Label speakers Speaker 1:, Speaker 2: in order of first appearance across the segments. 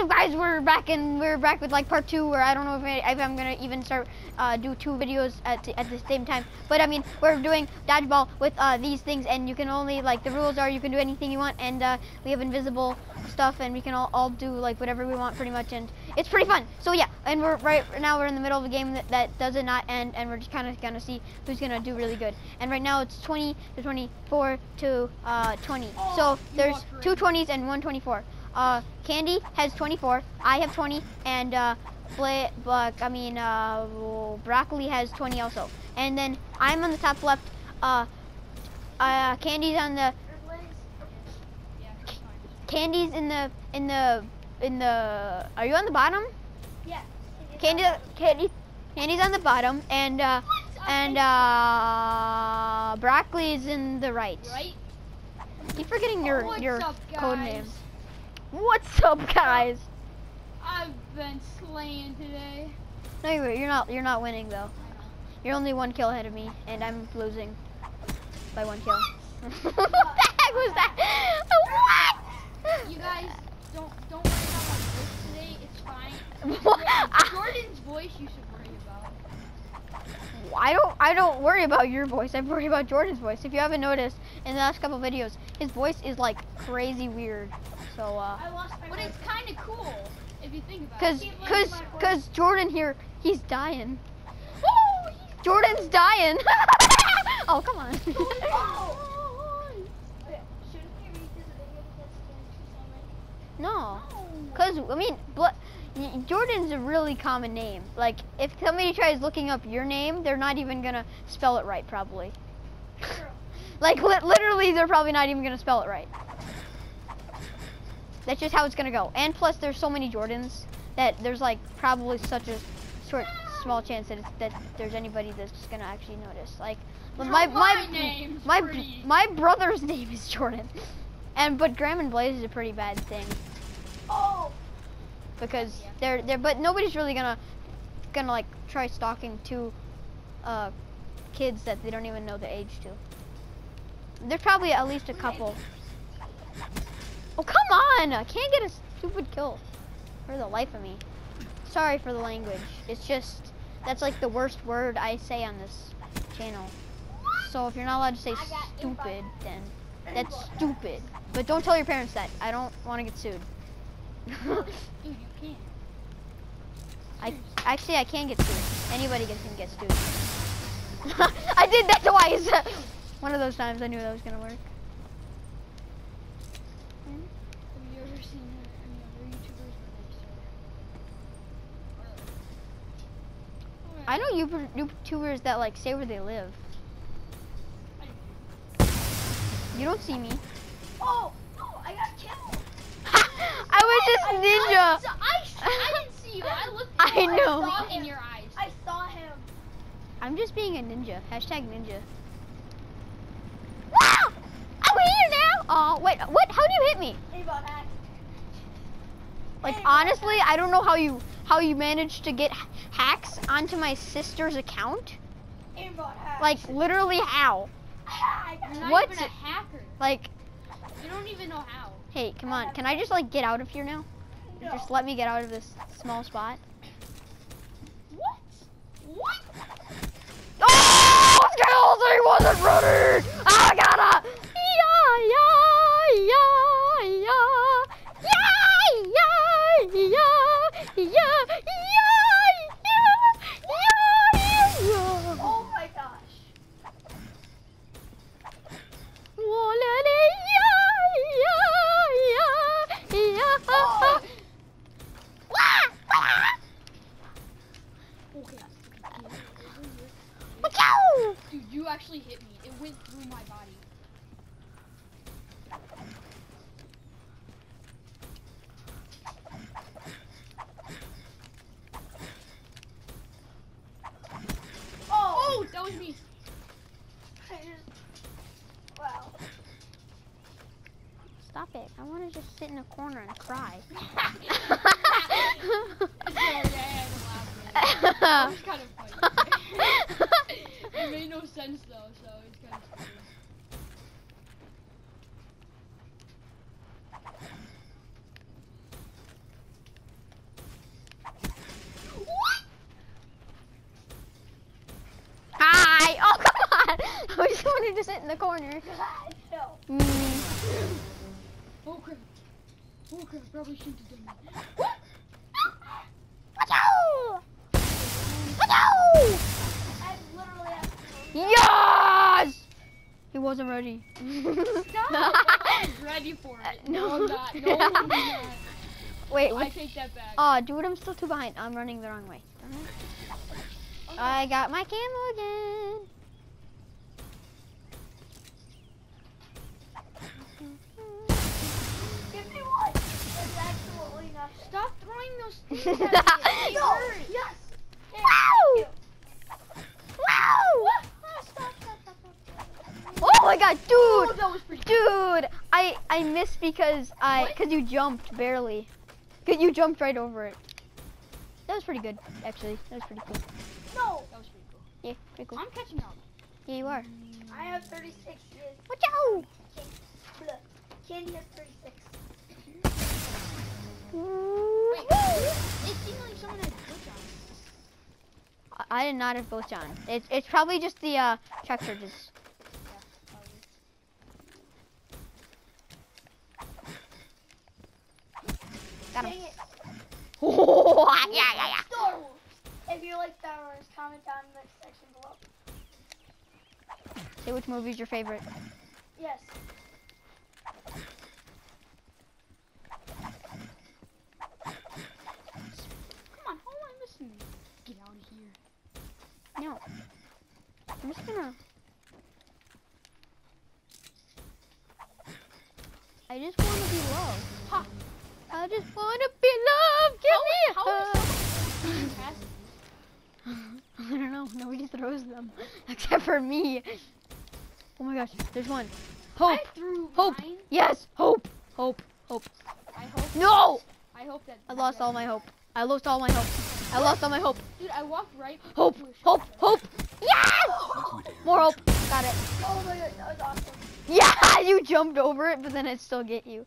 Speaker 1: what's up, guys? We're back and we're back with like part two, where I don't know if, I, if I'm gonna even start uh, do two videos at at the same time. But I mean, we're doing dodgeball with uh, these things, and you can only like the rules are you can do anything you want, and uh, we have invisible stuff, and we can all, all do like whatever we want pretty much, and it's pretty fun. So yeah, and we're right now we're in the middle of a game that, that does it not end, and we're just kind of gonna see who's gonna do really good. And right now it's 20 to 24 to uh, 20.
Speaker 2: Oh,
Speaker 1: so there's two 20s and one 24. Uh, Candy has 24. I have 20, and uh, Bla- Buck, I mean, uh, Broccoli has 20 also. And then I'm on the top left. Uh, uh, Candy's on the
Speaker 2: Yeah, it's fine.
Speaker 1: Candy's in the in the in the. Are you on the bottom?
Speaker 3: Yeah.
Speaker 1: Candy, Candy, Candy's on the bottom, and uh, and uh, Broccoli's in the right.
Speaker 2: Right?
Speaker 1: Keep forgetting your
Speaker 2: What's
Speaker 1: your
Speaker 2: up,
Speaker 1: code
Speaker 2: guys?
Speaker 1: What's up, guys?
Speaker 2: I've been slaying today.
Speaker 1: No, you're, you're not. You're not winning though. You're only one kill ahead of me, and I'm losing by one kill. what the heck was that? What?
Speaker 2: You guys don't don't worry about my voice today. It's fine.
Speaker 1: What?
Speaker 2: Jordan's voice you should.
Speaker 1: I don't. I don't worry about your voice. I worry about Jordan's voice. If you haven't noticed in the last couple videos, his voice is like crazy weird. So, uh,
Speaker 3: I lost my
Speaker 2: But it's kind of cool if you think about
Speaker 1: cause,
Speaker 2: it.
Speaker 3: can't
Speaker 1: cause,
Speaker 3: like my voice.
Speaker 1: cause Jordan here, he's dying.
Speaker 2: Oh, he's
Speaker 1: Jordan's dying. oh, come on.
Speaker 3: Oh! Okay, Shouldn't we read this video because it's too
Speaker 1: no. Cause I mean, y- Jordan's a really common name. Like, if somebody tries looking up your name, they're not even gonna spell it right, probably. Like, li- literally, they're probably not even gonna spell it right. That's just how it's gonna go. And plus, there's so many Jordans that there's like probably such a short, small chance that it's, that there's anybody that's gonna actually notice. Like, my my
Speaker 2: my
Speaker 1: my my brother's name is Jordan, and but Graham and Blaze is a pretty bad thing! Because they're they're but nobody's really gonna gonna like try stalking two uh kids that they don't even know the age to. There's probably at least a couple. Oh come on! I can't get a stupid kill for the life of me. Sorry for the language. It's just that's like the worst word I say on this channel. So if you're not allowed to say stupid, then that's stupid. But don't tell your parents that. I don't want to get sued. I actually I can get sued. Anybody can get sued. I did that twice. One of those times I knew that was gonna work. I know you YouTubers that like say where they live. You don't see me.
Speaker 3: Oh! No, I got killed!
Speaker 1: I was just
Speaker 2: I,
Speaker 1: ninja.
Speaker 2: saw- I, s- I didn't see you. I looked.
Speaker 1: I
Speaker 2: at you.
Speaker 1: know.
Speaker 2: saw it in your eyes.
Speaker 3: I saw him.
Speaker 1: I'm just being a ninja. Hashtag ninja. Wow! I'm here now. Oh wait, what? How do you hit me?
Speaker 3: Aimbot hack.
Speaker 1: Like honestly, I don't know how you how you managed to get hacks onto my sister's account.
Speaker 3: Aimbot hack.
Speaker 1: Like literally how?
Speaker 3: I got
Speaker 2: You're not
Speaker 1: What's
Speaker 2: even a hacker.
Speaker 1: Like,
Speaker 2: You don't even know how.
Speaker 1: Hey, come on. Can I just like get out of here now?
Speaker 3: no.
Speaker 1: Just let me get out of this small spot.
Speaker 2: What? What?
Speaker 1: Oh, skills! He wasn't ready.
Speaker 2: Actually hit me. It went through my body.
Speaker 3: Oh!
Speaker 2: Oh, that was me.
Speaker 3: I just. Wow.
Speaker 1: Stop it. I want to just sit in a corner and cry.
Speaker 2: Sorry, I had to laugh. That was kind of funny. It made no sense though, so it's kind of. Hi! Oh!
Speaker 1: I just wanted to sit in the corner.
Speaker 3: no.
Speaker 1: Mm.
Speaker 2: Oh, crap. Oh, crap. Probably shouldn't have done that.
Speaker 1: Watch out! Watch out! Yes! He wasn't ready.
Speaker 2: Was ready for it.
Speaker 1: No.
Speaker 2: No, I'm not. No, not.
Speaker 1: Wait,
Speaker 2: oh,
Speaker 1: I
Speaker 2: take that back.
Speaker 1: Oh, dude, I'm still too behind. I'm running the wrong way. It. I got my camo again.
Speaker 3: Give me one. There's absolutely nothing.
Speaker 2: Stop throwing those things at me.
Speaker 3: No.
Speaker 2: hurt.
Speaker 3: Yes. Hey,
Speaker 1: Wow.
Speaker 3: you.
Speaker 1: Wow!
Speaker 3: Ah, stop, stop, stop, stop.
Speaker 1: Oh my god,
Speaker 2: Oh,
Speaker 1: dude!
Speaker 2: that was pretty
Speaker 1: Dude, I I missed because I
Speaker 2: What?
Speaker 1: because you jumped barely. Cause you jumped right over it. That was pretty good, actually. That was pretty cool.
Speaker 3: No.
Speaker 2: That was pretty cool.
Speaker 1: Yeah, pretty cool.
Speaker 2: I'm catching up.
Speaker 1: Yeah, you are.
Speaker 3: I have 36 years.
Speaker 1: Watch out!
Speaker 3: Candy has 36.
Speaker 2: Wait, it seemed like someone had glitch on.
Speaker 1: I I did not have both on. It's it's probably just the uh track charges.
Speaker 2: Yeah, probably.
Speaker 1: Got him.
Speaker 3: Dang it.
Speaker 1: Oh, yeah, yeah, yeah.
Speaker 3: Star Wars. If you like Star Wars, comment down in the section below.
Speaker 1: Say which movie's your favorite.
Speaker 3: Yes.
Speaker 2: Come on, how am I missing? Get out of here.
Speaker 1: No. I'm just gonna. I just want to be loved.
Speaker 2: Ha!
Speaker 1: I just want to be loved. Give me a
Speaker 2: How
Speaker 1: hug.
Speaker 2: is someone pass
Speaker 1: I don't know. Nobody throws them except for me. Oh my gosh, there's one. Hope.
Speaker 2: I threw
Speaker 1: Hope.
Speaker 2: mine.
Speaker 1: Yes. Hope. Hope. Hope.
Speaker 2: I hope.
Speaker 1: No.
Speaker 2: I hope that.
Speaker 1: I lost all my hope. I lost all my hope. I lost all my hope.
Speaker 2: Dude, I walked right.
Speaker 1: Hope. Hope. Hope. Yes. More hope. Got it.
Speaker 3: Oh my god, that was awesome.
Speaker 1: Yeah, you jumped over it, but then it still get you.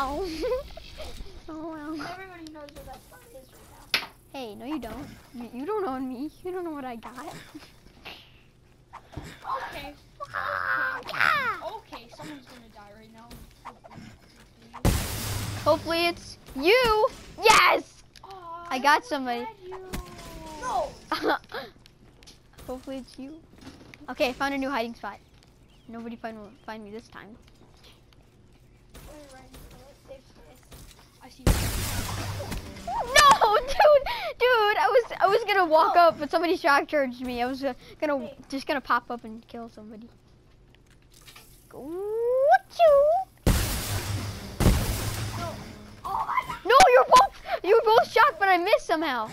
Speaker 1: Oh. oh, wow.
Speaker 3: Everybody knows where that spot is right now.
Speaker 1: Hey, no, you don't. You, you don't own me. You don't know what I got.
Speaker 2: Okay.
Speaker 1: Ah!
Speaker 2: Okay, someone's gonna die right now.
Speaker 1: Hopefully it's you. Yes.
Speaker 2: Aw,
Speaker 1: I got somebody.
Speaker 3: No!
Speaker 1: Hopefully it's you. Okay, I found a new hiding spot. Nobody find find me this time.
Speaker 3: Let me run to the safe space.
Speaker 2: I see.
Speaker 1: No, dude, dude, I was I was gonna walk
Speaker 3: Oh.
Speaker 1: up, but somebody shock charged me. I was uh, gonna
Speaker 3: Wait.
Speaker 1: just gonna pop up and kill somebody. What you?
Speaker 3: No. Oh!
Speaker 1: No, you're both you were both shocked, but I missed somehow.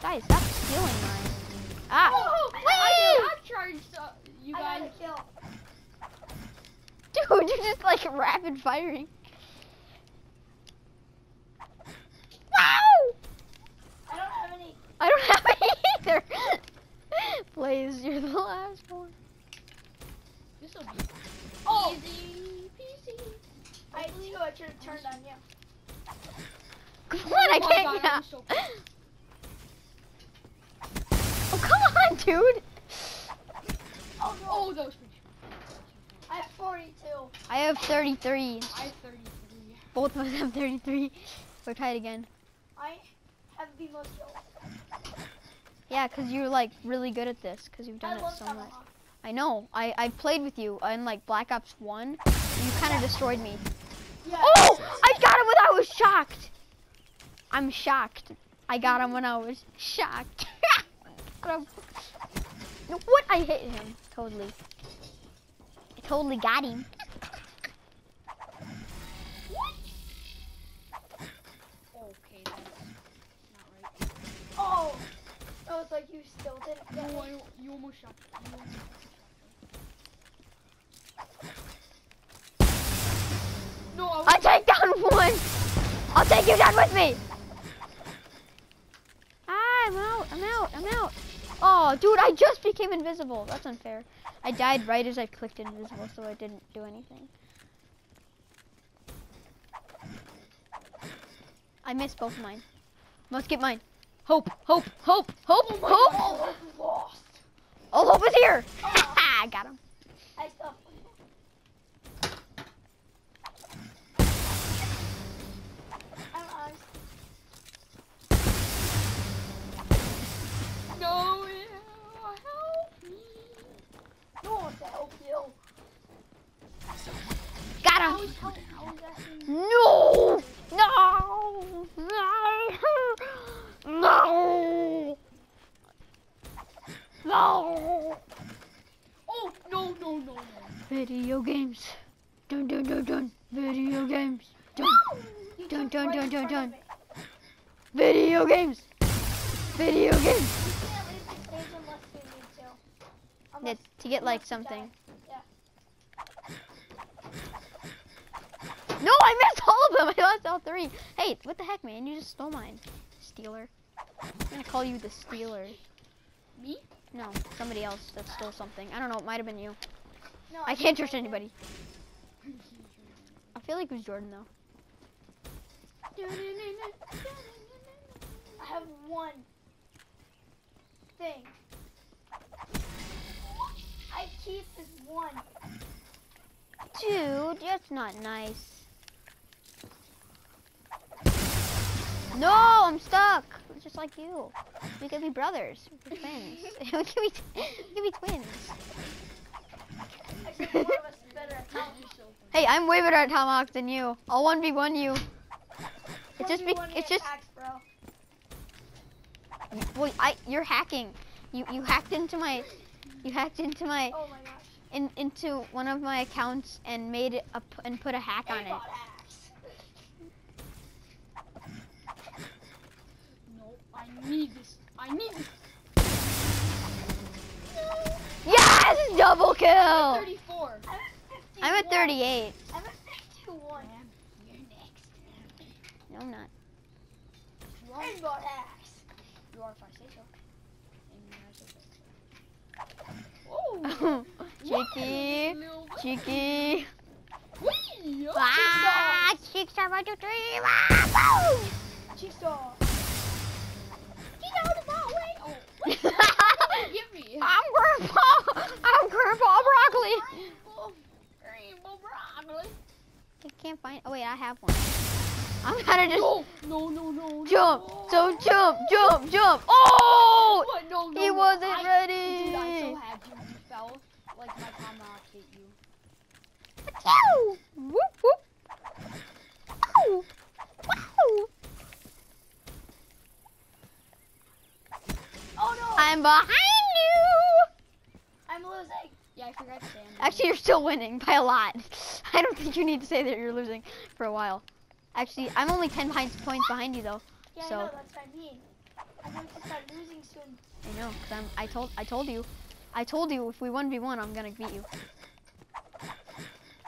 Speaker 1: Guys, stop stealing mine. Ah,
Speaker 2: Oh,
Speaker 1: Whee!
Speaker 2: I got charged. Uh, you
Speaker 3: I got
Speaker 2: guys.
Speaker 3: A kill.
Speaker 1: dude, you're just like rapid firing. Wow!
Speaker 3: I don't have any.
Speaker 1: I don't have any either. Blaze, you're the last one.
Speaker 2: This will be
Speaker 3: Oh!
Speaker 2: easy peasy.
Speaker 3: I had two. I should have turned on you.
Speaker 1: Come on, I
Speaker 2: Oh my
Speaker 1: can't.
Speaker 2: God, I'm so
Speaker 1: oh, come on, dude.
Speaker 3: Oh no!
Speaker 2: Oh, that was pretty.
Speaker 3: I have 42.
Speaker 1: I have 33.
Speaker 2: I have 33.
Speaker 1: Both of us have 33. We're tied again.
Speaker 3: I have the most kills.
Speaker 1: Yeah, because you're like really good at this because you've
Speaker 3: I
Speaker 1: done it so much.
Speaker 3: Tomahawk.
Speaker 1: I know. I, I played with you in like Black Ops 1. You kind of destroyed me.
Speaker 3: Yeah.
Speaker 1: Oh! I got him when I was shocked. I'm shocked. I got him when I was shocked. What? I hit him. Totally. I totally got him.
Speaker 2: Almost shot. You almost shot. No, I
Speaker 1: I take down one. I'll take you down with me. Ah, I'm out. I'm out. I'm out. Oh, dude, I just became invisible. That's unfair. I died right as I clicked invisible, so I didn't do anything. I missed both of mine. Must get mine. Hope, hope, hope, hope, hope.
Speaker 3: Oh, I lost.
Speaker 1: All hope is here. Oh. I got him.
Speaker 3: I still.
Speaker 2: No, help me.
Speaker 3: No one to help you.
Speaker 1: Got him. No! No! No! No! No!
Speaker 2: Oh, no, no, no, no.
Speaker 1: Video games. Dun dun dun dun. Video games. Dun.
Speaker 3: You
Speaker 1: Dun, dun, dun, dun, dun. Video games. Video games. Yeah, to get like something.
Speaker 3: die.
Speaker 1: No, I missed all of them. I lost all three. Hey, what the heck, man? You just stole mine. Stealer. Call you the stealer.
Speaker 2: Me?
Speaker 1: No, somebody else that stole something. I don't know. It might have been you.
Speaker 3: No,
Speaker 1: I can't trust anybody. I feel like it was Jordan though.
Speaker 3: I have one thing. I keep this one.
Speaker 1: Dude, that's not nice. No, I'm stuck. Just like you. We could be brothers. We're twins. we could be, we could be twins.
Speaker 3: Except one of us is better at Tomahawk.
Speaker 1: Hey, I'm way better at Tomahawk than you. I'll 1v1 you. It's just be,
Speaker 3: 1v1
Speaker 1: it's just well, I you're hacking. You you hacked into my you hacked into my
Speaker 3: Oh my gosh.
Speaker 1: in, into one of my accounts and made it up and put a hack on it.
Speaker 3: Aimbot axe.
Speaker 2: No, I need this. I need this.
Speaker 1: Yes, double kill.
Speaker 2: 34.
Speaker 3: I'm at 51.
Speaker 1: I'm at 38.
Speaker 3: I'm at 51.
Speaker 2: You're next.
Speaker 1: No, I'm not.
Speaker 2: You are,
Speaker 3: Aimbot axe.
Speaker 2: you are if I say so. And I say so. Oh.
Speaker 1: cheeky, cheeky.
Speaker 2: Whee! Oh,
Speaker 1: Ah, cheeks are one, two, three. Ah, boom.
Speaker 2: Give me.
Speaker 1: I'm Grandpa. I'm Grandpa Broccoli.
Speaker 2: Rainbow, rainbow broccoli.
Speaker 1: I can't find. Oh wait, I have one. I'm gonna just
Speaker 2: No, no, no, no.
Speaker 1: jump.
Speaker 2: no.
Speaker 1: So jump, jump, jump. Oh!
Speaker 2: What? No, no.
Speaker 1: He
Speaker 2: no.
Speaker 1: wasn't
Speaker 2: I-
Speaker 1: ready.
Speaker 2: Dude, I so had you. You fell like my tomahawk hit you.
Speaker 1: Ow! Whoop whoop. Ow! Wow!
Speaker 3: Oh no.
Speaker 1: I'm behind you.
Speaker 3: I'm losing.
Speaker 2: Yeah, I forgot to say. I'm
Speaker 1: Actually, you're still winning by a lot. I don't think you need to say that you're losing for a while. Actually, I'm only 10 points points behind you though.
Speaker 3: Yeah,
Speaker 1: So-
Speaker 3: I know. That's what I mean. I'm going to start losing soon.
Speaker 1: I know, cause I'm. I told. I told you. I told you if we 1v1, I'm gonna beat you.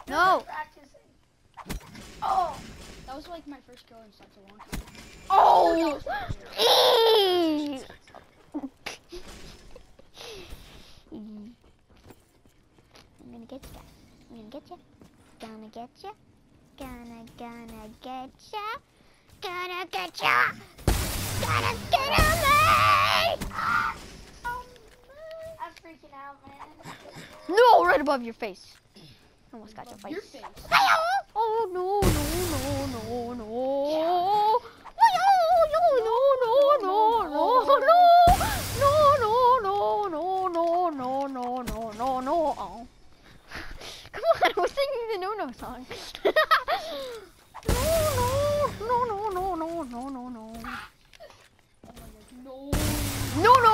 Speaker 1: No.
Speaker 3: Oh.
Speaker 2: That was like my first kill in such a long time.
Speaker 1: Oh. oh Eee. I'm gonna get you. I'm gonna get you. Gonna get you. Gonna gonna get you. Gonna get you. Gonna get me.
Speaker 3: I'm freaking out, man.
Speaker 1: No, right above your face. Almost got your
Speaker 2: Above Your
Speaker 1: face.
Speaker 2: face.
Speaker 1: Oh, oh no no no no no. Oh the No No song. no, no, no, no, no, no, no, no, no. No, no.